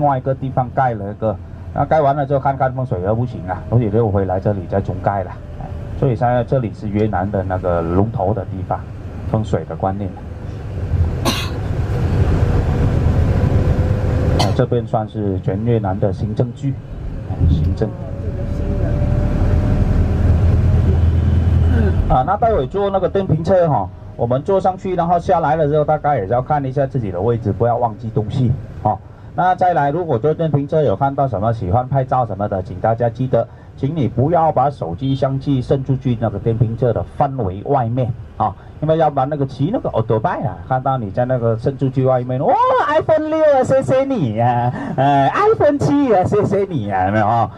另外一个地方盖了一个，那盖完了之后看看风水又不行啊，所以又回来这里再重盖了。所以现在这里是越南的那个龙头的地方，风水的观念。啊，这边算是全越南的行政区，行政。啊，那待会坐那个电瓶车哈，我们坐上去，然后下来了之后，大概也是要看一下自己的位置，不要忘记东西，哦。那再来，如果坐电瓶车有看到什么喜欢拍照什么的，请大家记得，请你不要把手机相机伸出去那个电瓶车的范围外面啊，因为要把那个骑那个 auto bike 啊，看到你在那个伸出去外面，哇，iPhone 六啊，谢谢你啊，呃，iPhone 七啊，谢谢你啊，有没有啊？